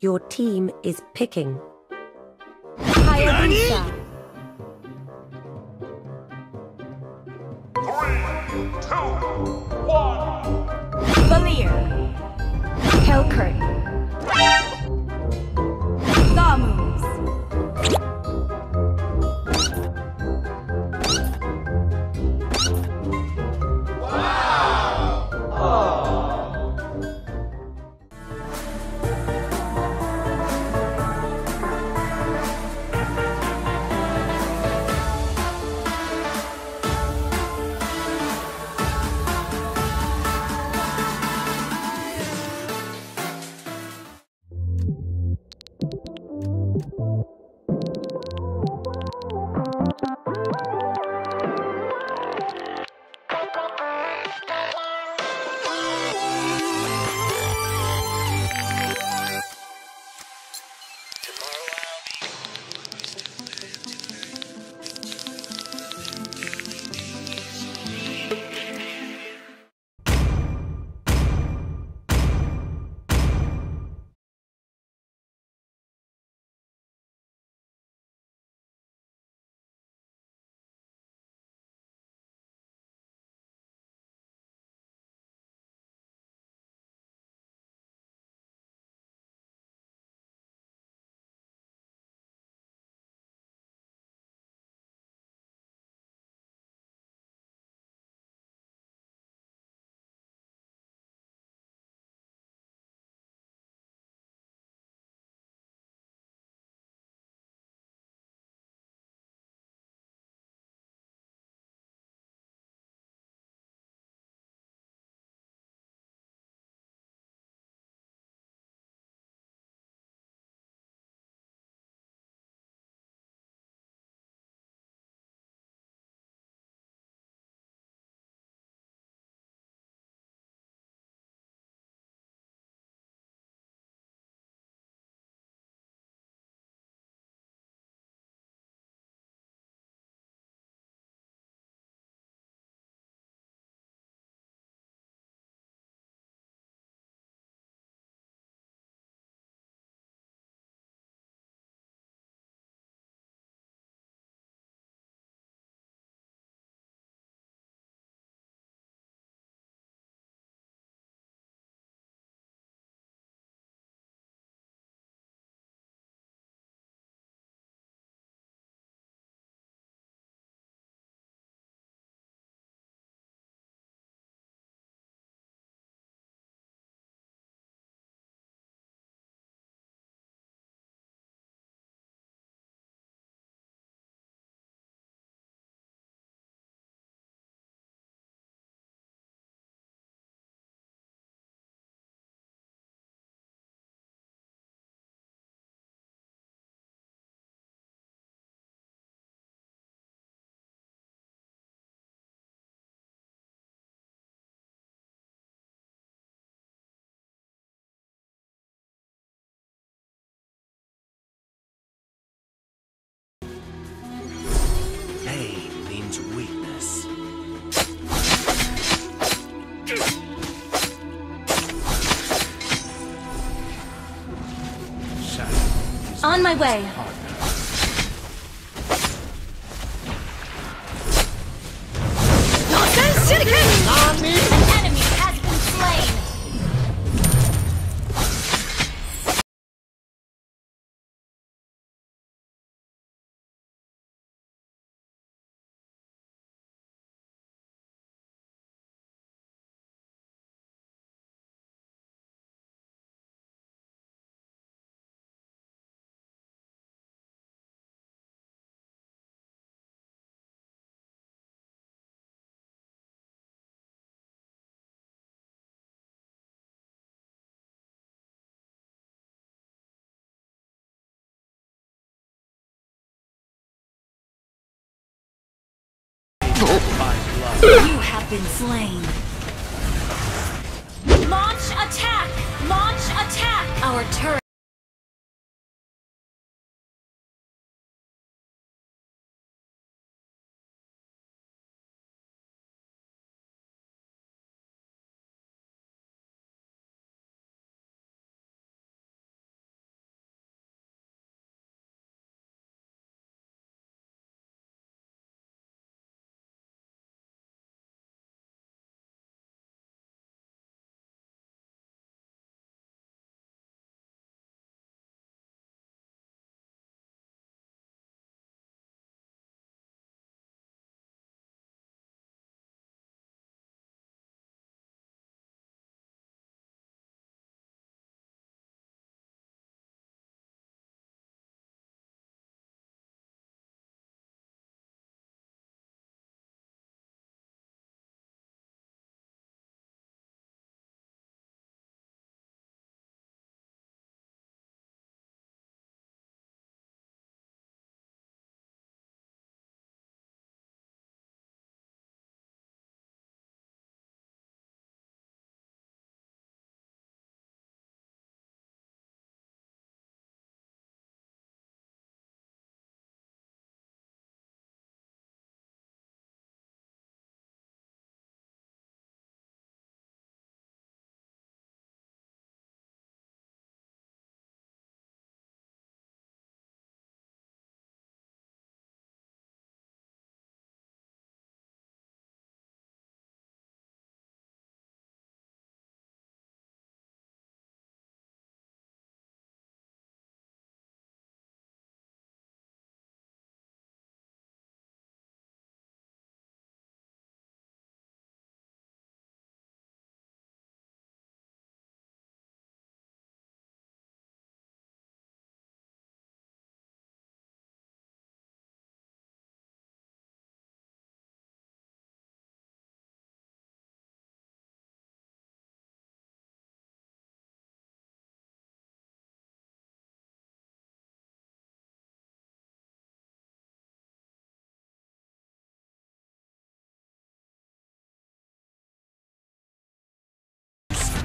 Your team is picking. Hayabusa. Three, two, one. Valir. Helcurt. 乖乖呀 You have been slain. Launch attack! Launch attack! Our turret.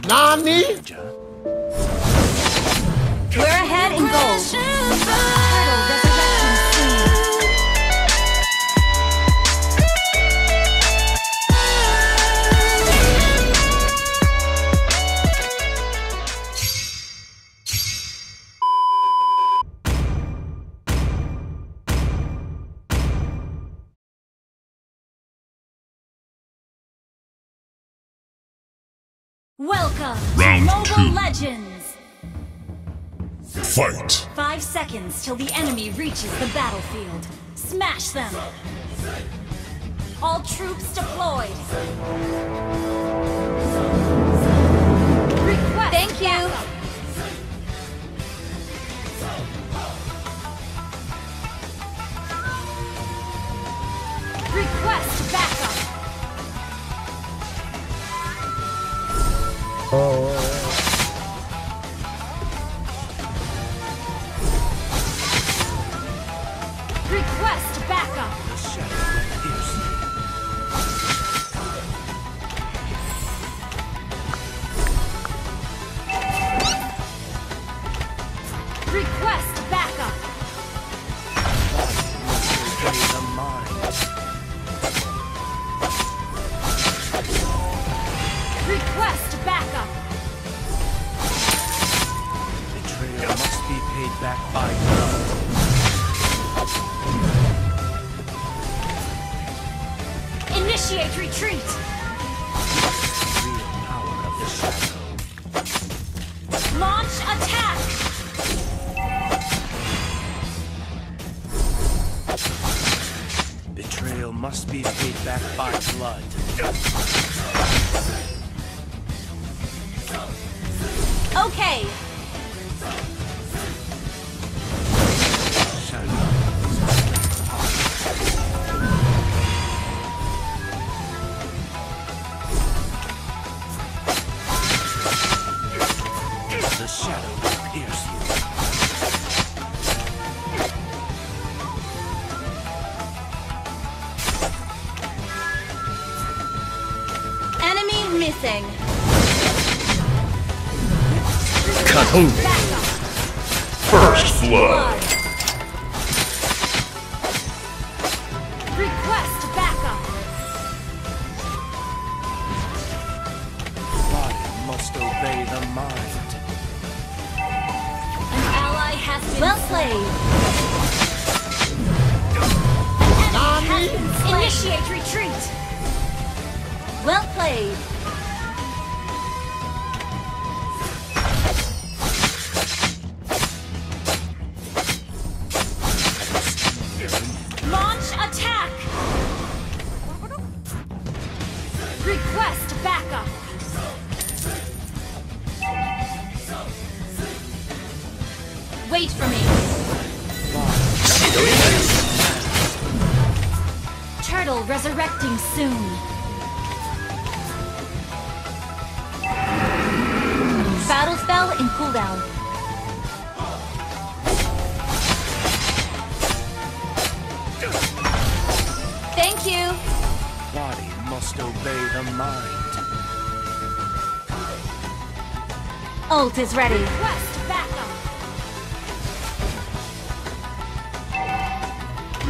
Nani? We're ahead in gold. Welcome Round to Mobile two. Legends! Fight! Five seconds till the enemy reaches the battlefield. Smash them! All troops deployed! Request Thank you! Request back by blood. Initiate retreat! Real power of the shadow. Launch attack! Betrayal must be paid back by blood. Okay, Kahoot! Backup! First blood! Blood! Request backup! Body must obey the mind. An ally has been well played. Enemy. Initiate retreat. Well played. Resurrecting soon. Battle spell in cooldown. Thank you. Body must obey the mind. Ult is ready. Request backup.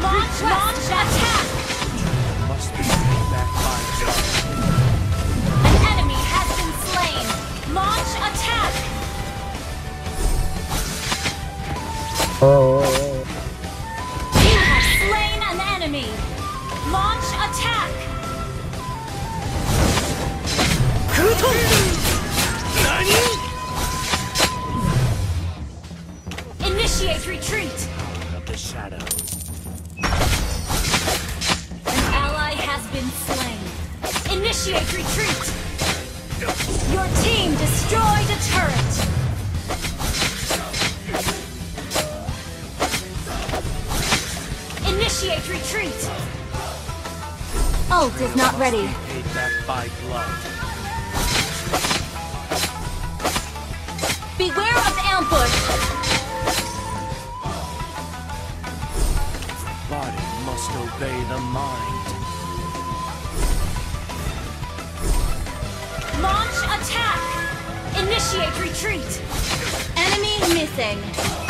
Launch, launch attack. You ready. Paid back by blood. Beware of ambush. Body must obey the mind. Launch attack. Initiate retreat! Enemy missing!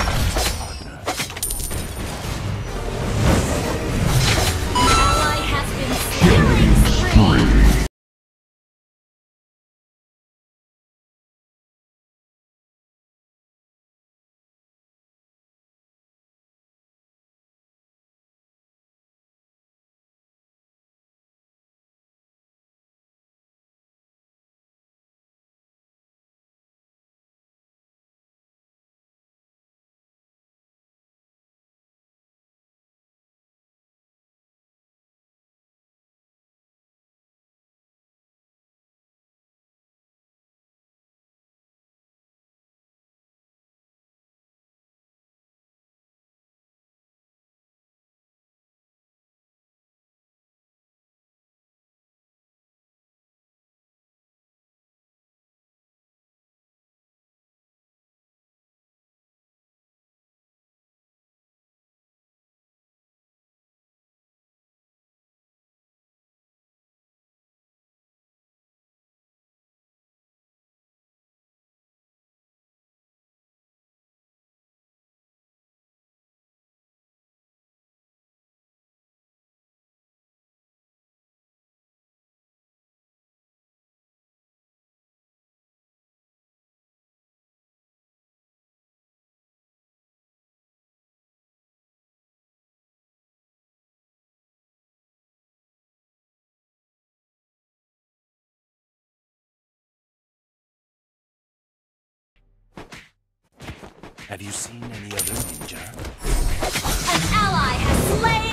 Have you seen any other ninja? An ally has slain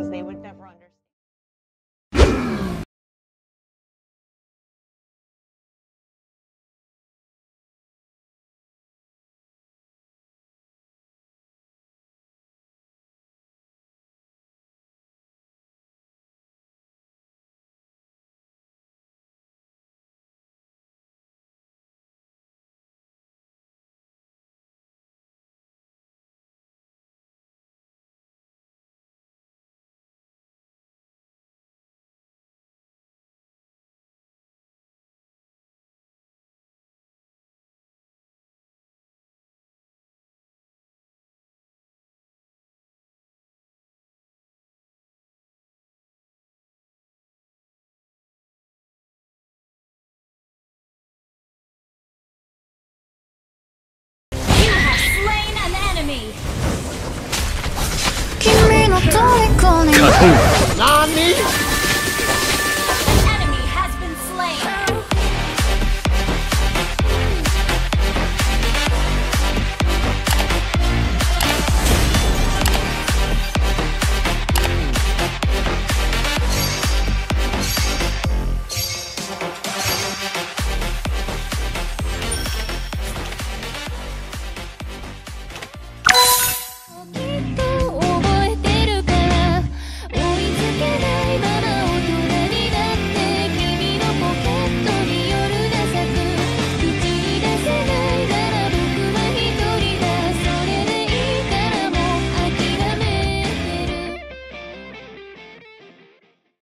君の虜に 勝とう